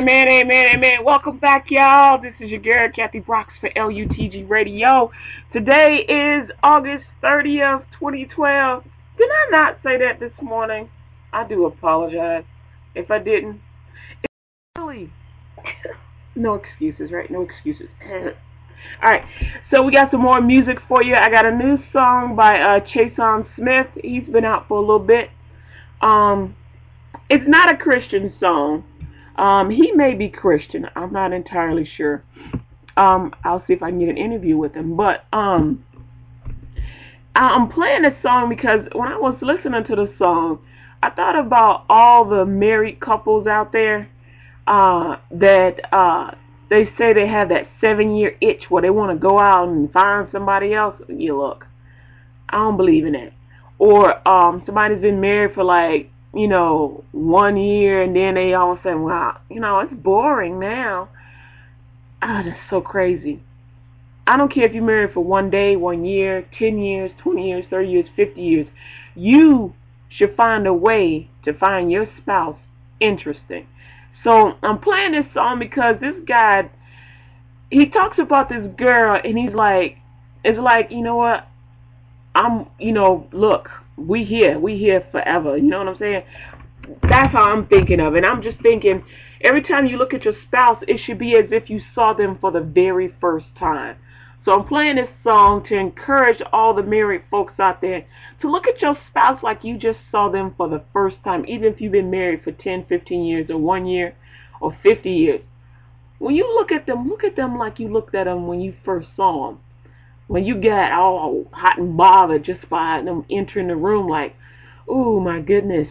Amen, amen, amen. Welcome back, y'all. This is your girl, Kathy Brocks for LUTG Radio. Today is August 30th, 2012. Did I not say that this morning? I do apologize if I didn't. It's really no excuses, right? No excuses. Alright, so we got some more music for you. I got a new song by uh, Chason Smith. He's been out for a little bit. Um, it's not a Christian song. Um, he may be Christian. I'm not entirely sure. Um, I'll see if I can get an interview with him. But um, I'm playing this song because when I was listening to the song, I thought about all the married couples out there uh, that uh, they say they have that seven year itch where they want to go out and find somebody else. You look, I don't believe in that. Or um, somebody's been married for like you know, one year and then they all of a sudden, wow, you know, it's boring now. Ah, that's so crazy. I don't care if you're married for one day, one year, 10 years, 20 years, 30 years, 50 years. You should find a way to find your spouse interesting. So I'm playing this song because this guy, he talks about this girl and he's like, it's like, you know what? I'm, you know, look, we here, we here forever. You know what I'm saying? That's how I'm thinking of it. And I'm just thinking, every time you look at your spouse, it should be as if you saw them for the very first time. So I'm playing this song to encourage all the married folks out there to look at your spouse like you just saw them for the first time, even if you've been married for 10, 15 years or one year or 50 years. When you look at them, look at them like you looked at them when you first saw them when you get all hot and bothered just by them entering the room like, oh my goodness,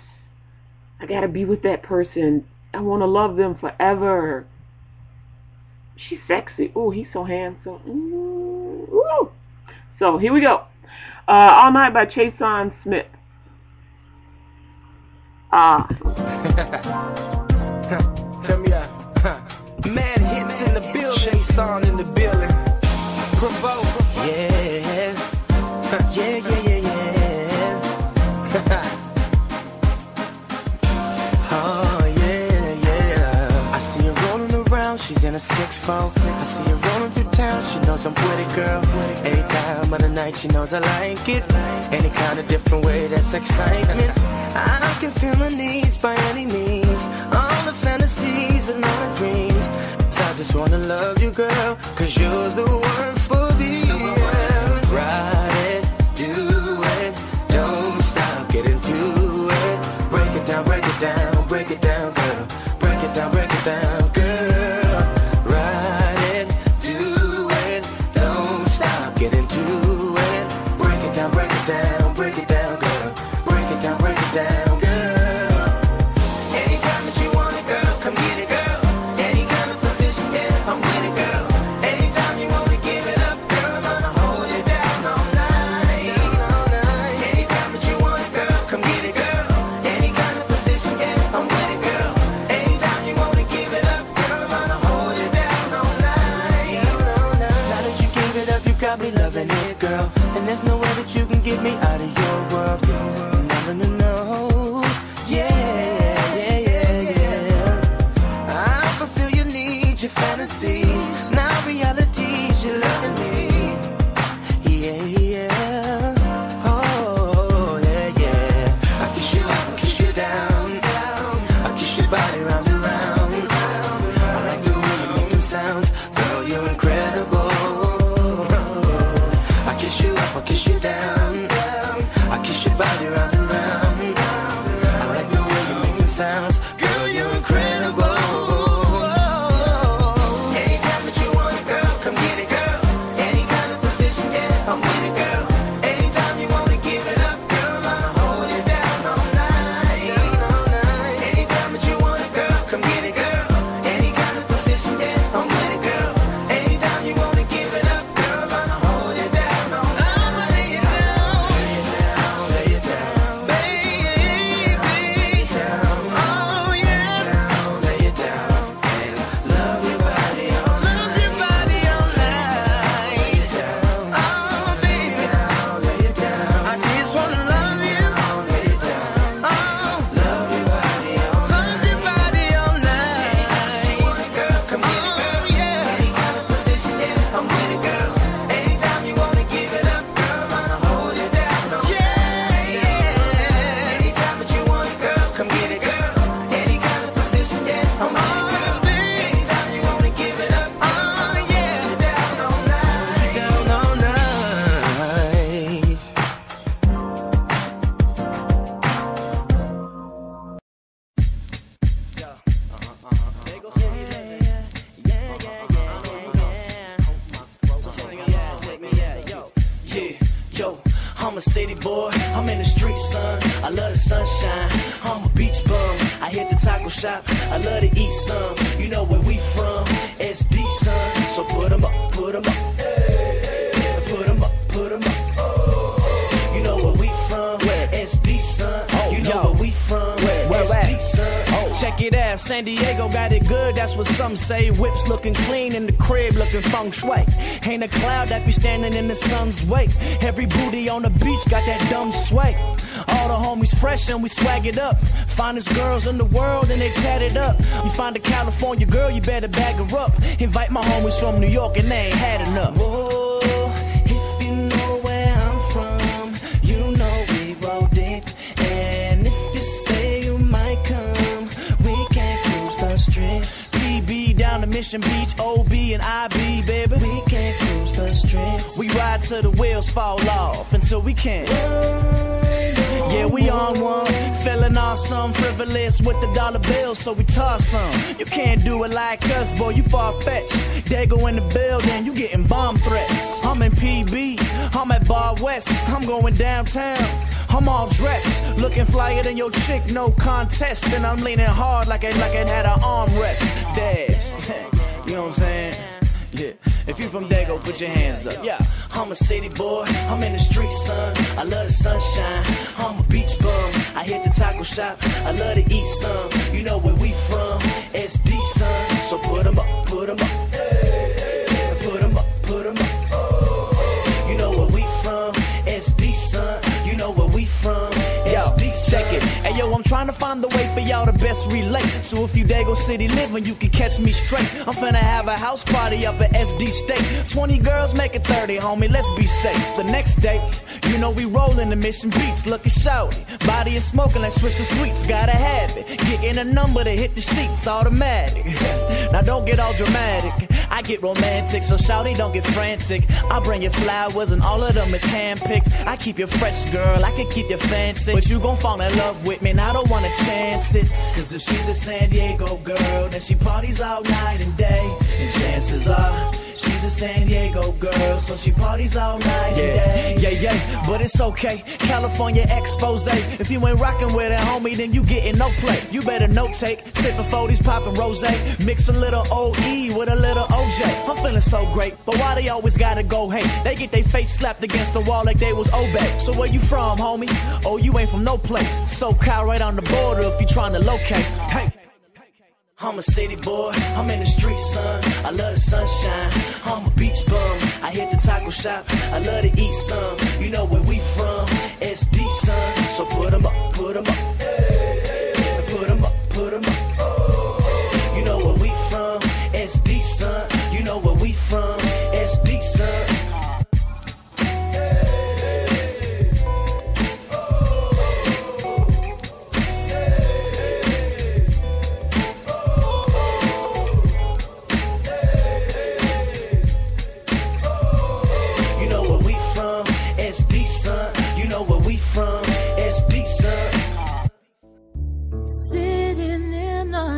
I gotta be with that person. I want to love them forever. She's sexy. Oh, he's so handsome. Ooh. So here we go. Uh, All Night by Chason Smith. Ah. Tell me that. Man hits in the building. A six four. I see her rolling through town. She knows I'm with it, girl. Any time of the night, she knows I like it. Any kind of different way, that's excitement. I can feel my needs by any means. All the fantasies and all the dreams. So I just wanna love you, girl. Cause you're the one for me. Ride it, a city boy, I'm in the street, son. I love the sunshine. I'm a beach bum. I hit the taco shop. I love to eat some. You know where we from? San Diego got it good, that's what some say. Whips looking clean in the crib, looking feng shui. Ain't a cloud that be standing in the sun's way. Every booty on the beach got that dumb sway. All the homies fresh and we swag it up. Finest girls in the world and they tat it up. You find a California girl, you better bag her up. Invite my homies from New York and they ain't had enough. Whoa, Mission Beach, OB and IB, baby. We can't cruise the streets. We ride till the wheels fall off until we can't. Yeah, we on one. Feeling awesome, frivolous with the dollar bill, so we toss some. You can't do it like us, boy, you far fetched. Dago in the building, you getting bomb threats. I'm in PB, I'm at Bar West, I'm going downtown. I'm all dressed, looking flyer than your chick, no contest. And I'm leaning hard like I like it had an armrest. Dash, you know what I'm saying? Yeah. If you from Dago, put your hands up. Yeah. I'm a city boy, I'm in the streets, son. I love the sunshine, I'm a beach bum. I hit the taco shop, I love to eat some. You know where we from, SD, son. So put 'em up, put 'em up. Trying to find the way for y'all to best relate. So if you Dago City living, you can catch me straight. I'm finna have a house party up at SD State. 20 girls make it 30, homie, let's be safe. The next day, you know we rollin' the Mission Beach, looking shouty. Body is smoking like Swisher Sweets, gotta have it. Getting a number to hit the sheets, automatic. now don't get all dramatic. I get romantic, so shouty don't get frantic. I bring you flowers and all of them is handpicked. I keep you fresh, girl, I can keep you fancy. But you gon' fall in love with me, and I don't wanna chance it. Cause if she's a San Diego girl, then she parties all night and day. And chances are, she's a San Diego girl, so she parties all night Yeah. Yeah, yeah, but it's okay. California expose. If you ain't rockin' with it, homie, then you getting no play. You better note take, sippin' 40s, poppin' rose. Mix a little OE with a little OJ. I'm feeling so great, but why they always gotta go hate? They get their face slapped against the wall like they was Obey. So where you from, homie? Oh, you ain't from no place. SoCal right on the border if you trying to locate. Hey. I'm a city boy, I'm in the streets, son. I love the sunshine, I'm a beach bum. I hit the taco shop, I love to eat some. You know where we from, SD, son. So put 'em up, put 'em up.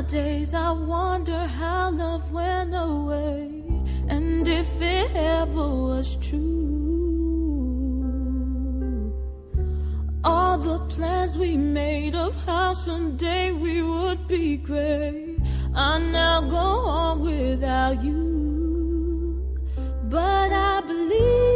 Days, I wonder how love went away, and if it ever was true. All the plans we made of how someday we would be great, I now go on without you. But I believe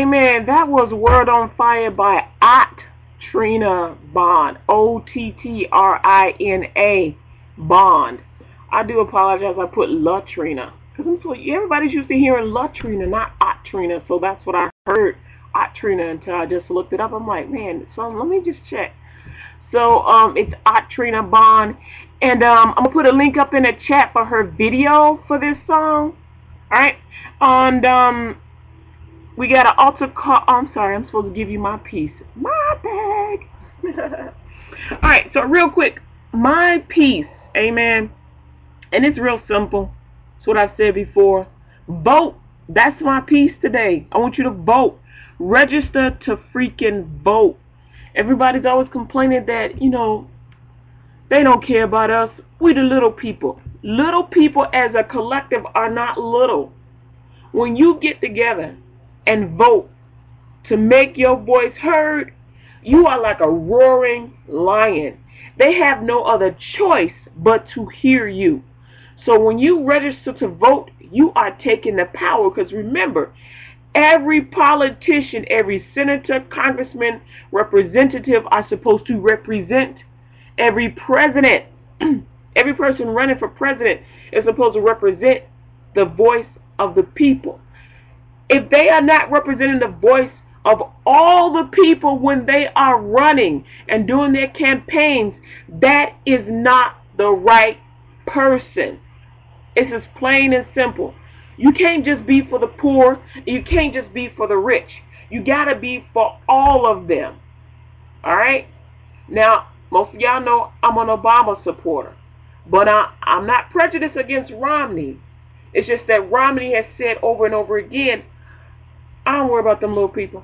Amen. That was Word on Fire by Ott Trina Bond. O T T R I N A Bond. I do apologize. I put Latrina. Because I'm so, everybody's used to hearing Latrina, not Ott Trina. So that's what I heard. Ott Trina until I just looked it up. I'm like, man, so let me just check. So um, it's Ott Trina Bond. And um, I'm going to put a link up in the chat for her video for this song. Alright? And um, we got an altar call. Oh, I'm sorry, I'm supposed to give you my piece. My bag. Alright, so real quick. My piece. Amen. And it's real simple. It's what I've said before. Vote. That's my piece today. I want you to vote. Register to freaking vote. Everybody's always complaining that, you know, they don't care about us. We the little people. Little people as a collective are not little. When you get together and vote to make your voice heard, you are like a roaring lion. They have no other choice but to hear you. So when you register to vote, you are taking the power because remember, every politician, every senator, congressman, representative are supposed to represent every president. every person running for president is supposed to represent the voice of the people. If they are not representing the voice of all the people when they are running and doing their campaigns, that is not the right person. It's as plain and simple. You can't just be for the poor. You can't just be for the rich. You got to be for all of them. All right? Now, most of y'all know I'm an Obama supporter. But I, I'm not prejudiced against Romney. It's just that Romney has said over and over again, I don't worry about them little people.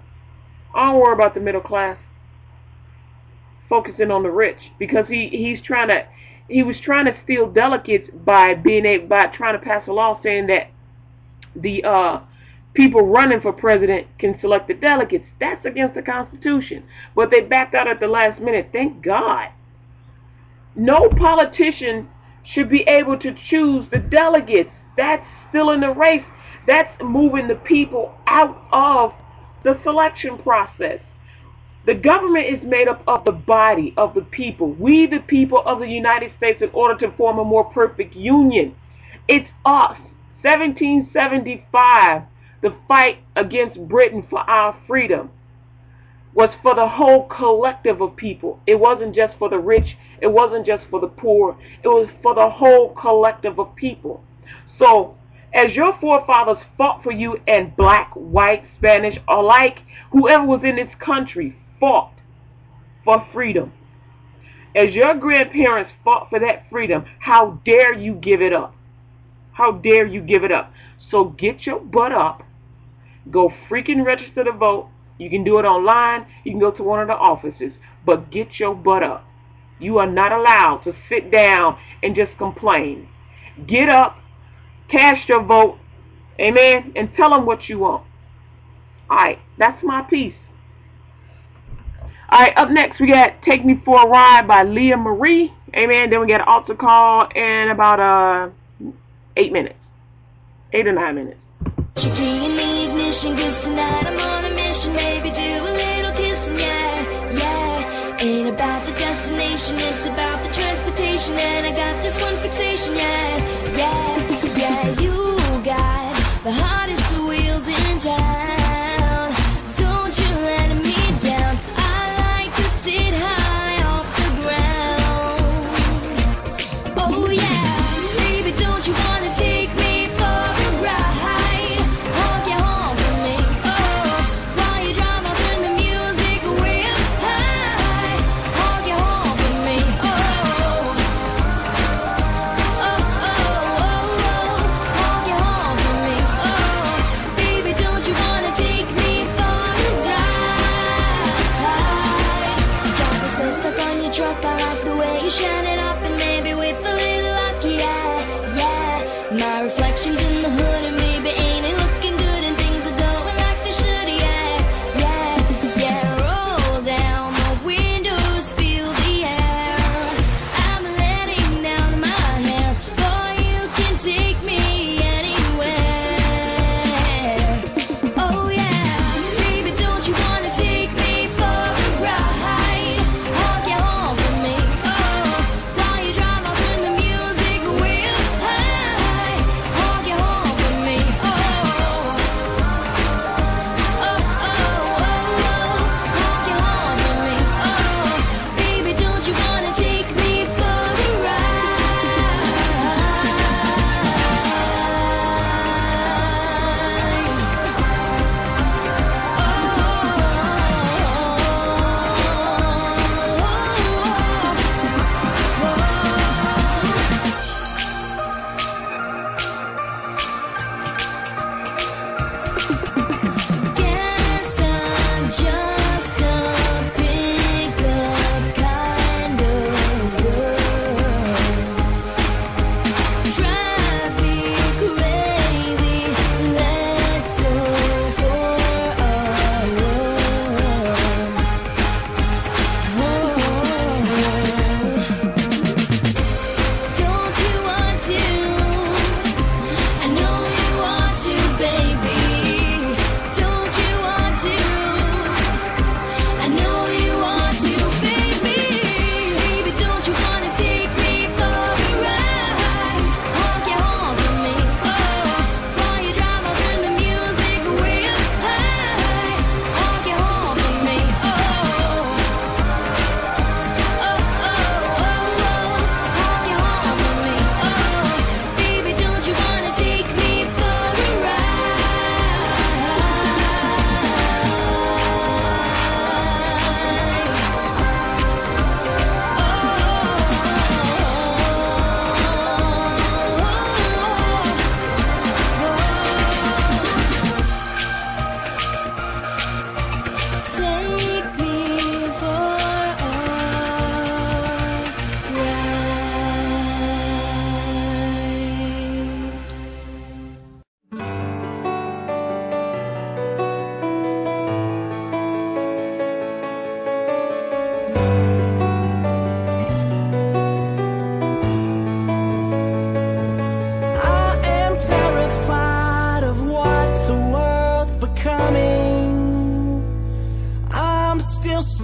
I don't worry about the middle class. Focusing on the rich. Because he, he's trying to he was trying to steal delegates by being able by trying to pass a law saying that the uh, people running for president can select the delegates. That's against the Constitution. But they backed out at the last minute. Thank God. No politician should be able to choose the delegates. That's still in the race. That's moving the people out of the selection process. The government is made up of the body of the people. We, the people of the United States, in order to form a more perfect union. It's us. 1775, the fight against Britain for our freedom was for the whole collective of people. It wasn't just for the rich. It wasn't just for the poor. It was for the whole collective of people. So, as your forefathers fought for you and black, white, Spanish alike, whoever was in this country fought for freedom. As your grandparents fought for that freedom, how dare you give it up? How dare you give it up? So get your butt up. Go freaking register to vote. You can do it online. You can go to one of the offices. But get your butt up. You are not allowed to sit down and just complain. Get up, cast your vote, amen, and tell them what you want. All right, that's my piece. All right, up next we got "Take Me for a Ride" by Leah Marie. Amen. Then we got an altar call in about uh eight minutes, eight or nine minutes. tonight. I'm on a mission. Do a little kissing, yeah, yeah. Ain't about the destination, it's about the transportation. And I got this one fixation, yeah, yeah. drop, I like the way you shine it.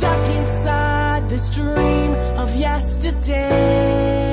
stuck inside this dream of yesterday.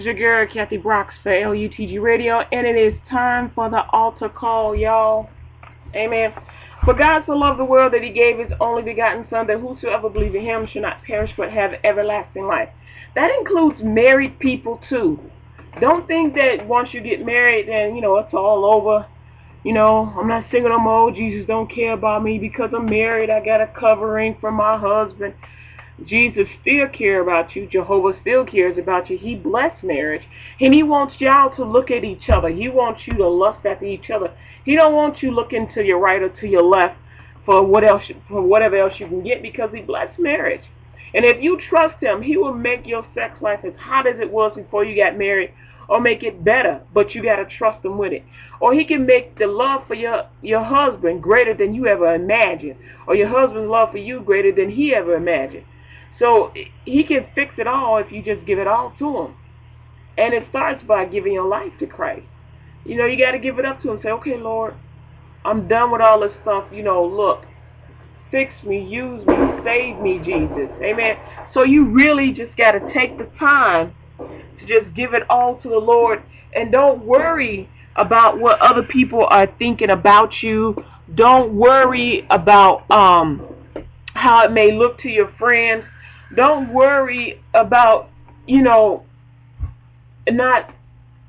Is your girl, Kathy Brocks for LUTG Radio, and it is time for the altar call, y'all. Amen. For God so loved the world that he gave his only begotten Son, that whosoever believe in him should not perish but have everlasting life. That includes married people, too. Don't think that once you get married, then, you know, it's all over. You know, I'm not single no more. Jesus don't care about me because I'm married. I got a covering from my husband. Jesus still care about you. Jehovah still cares about you. He blessed marriage. And he wants y'all to look at each other. He wants you to lust after each other. He don't want you looking to your right or to your left for what else for whatever else you can get because he blessed marriage. And if you trust him, he will make your sex life as hot as it was before you got married or make it better, but you got to trust him with it. Or he can make the love for your your husband greater than you ever imagined, or your husband's love for you greater than he ever imagined. So he can fix it all if you just give it all to him. And it starts by giving your life to Christ. You know, you got to give it up to him. Say, okay, Lord, I'm done with all this stuff. You know, look, fix me, use me, save me, Jesus. Amen. So you really just got to take the time to just give it all to the Lord and don't worry about what other people are thinking about you. Don't worry about um how it may look to your friends. Don't worry about, you know, not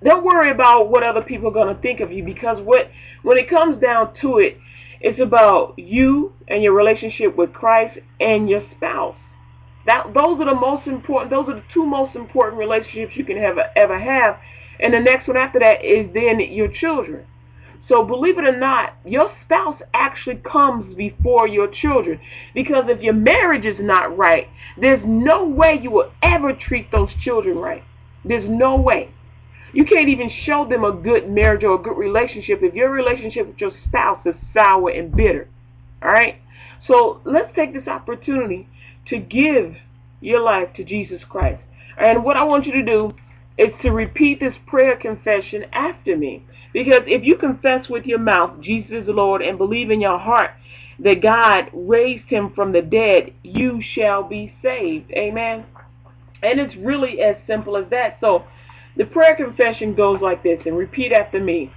don't worry about what other people are going to think of you because what when it comes down to it, it's about you and your relationship with Christ and your spouse. That those are the most important. Those are the two most important relationships you can have ever have. And the next one after that is then your children. So believe it or not, your spouse actually comes before your children. Because if your marriage is not right, there's no way you will ever treat those children right. There's no way. You can't even show them a good marriage or a good relationship if your relationship with your spouse is sour and bitter. All right? So let's take this opportunity to give your life to Jesus Christ. And what I want you to do is to repeat this prayer confession after me. Because if you confess with your mouth Jesus is Lord and believe in your heart that God raised him from the dead, you shall be saved. Amen. And it's really as simple as that. So the prayer confession goes like this, and repeat after me.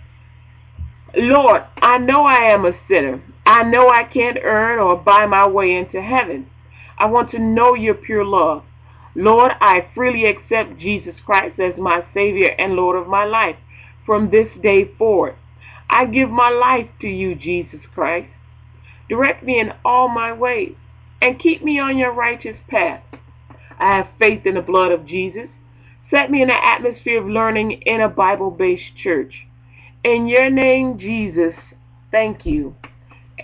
Lord, I know I am a sinner. I know I can't earn or buy my way into heaven. I want to know your pure love. Lord, I freely accept Jesus Christ as my Savior and Lord of my life from this day forward. I give my life to you, Jesus Christ. Direct me in all my ways and keep me on your righteous path. I have faith in the blood of Jesus. Set me in an atmosphere of learning in a Bible-based church. In your name, Jesus, thank you.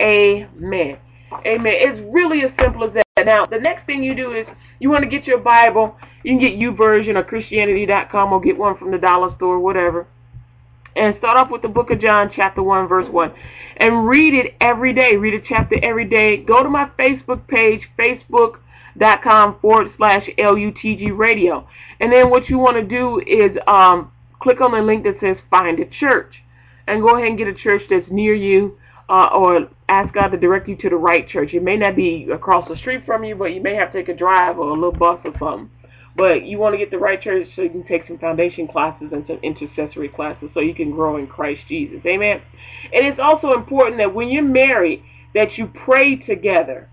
Amen. Amen. It's really as simple as that. Now, the next thing you do is you want to get your Bible. You can get YouVersion or Christianity.com or get one from the dollar store, whatever. And start off with the book of John, chapter 1, verse 1. And read it every day. Read a chapter every day. Go to my Facebook page, facebook.com forward slash LUTG radio. And then what you want to do is um, click on the link that says find a church. And go ahead and get a church that's near you uh, or ask God to direct you to the right church. It may not be across the street from you, but you may have to take a drive or a little bus or something. But you want to get the right church so you can take some foundation classes and some intercessory classes so you can grow in Christ Jesus. Amen. And it's also important that when you're married, that you pray together.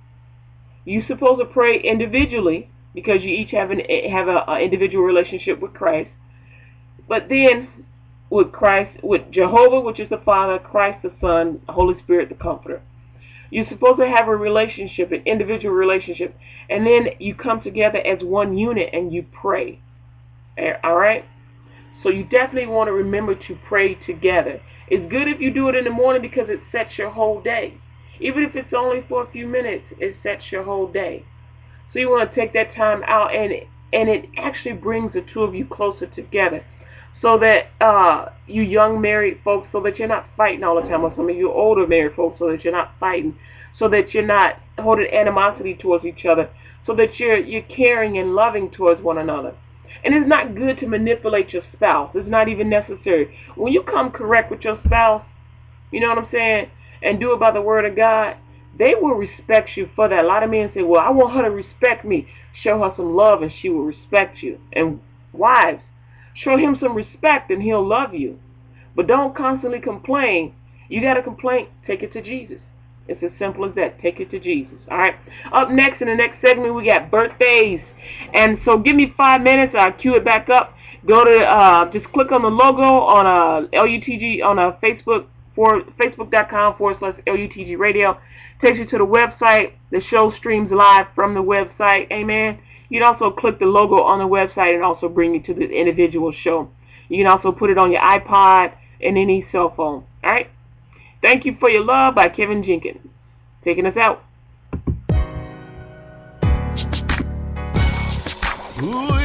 You're supposed to pray individually because you each have an have an individual relationship with Christ. But then with Christ, with Jehovah, which is the Father, Christ the Son, Holy Spirit the Comforter. You're supposed to have a relationship, an individual relationship, and then you come together as one unit and you pray. Eh, all right? So you definitely want to remember to pray together. It's good if you do it in the morning because it sets your whole day. Even if it's only for a few minutes, it sets your whole day. So you want to take that time out and and it actually brings the two of you closer together so that uh, you young married folks, so that you're not fighting all the time, or some of you older married folks, so that you're not fighting, so that you're not holding animosity towards each other, so that you're you're caring and loving towards one another. And it's not good to manipulate your spouse. It's not even necessary. When you come correct with your spouse, you know what I'm saying, and do it by the word of God, they will respect you for that. A lot of men say, well, I want her to respect me. Show her some love and she will respect you. And wives, Show him some respect and he'll love you. But don't constantly complain. You got a complaint, take it to Jesus. It's as simple as that. Take it to Jesus. All right. Up next in the next segment, we got birthdays. And so give me five minutes. I'll cue it back up. Go to uh, just click on the logo on a LUTG on a Facebook for Facebook.com forward slash LUTG Radio. Takes you to the website. The show streams live from the website. Amen. You can also click the logo on the website and also bring you to the individual show. You can also put it on your iPod and any cell phone. All right? Thank You for Your Love by Kevin Jenkins. Taking us out. Ooh,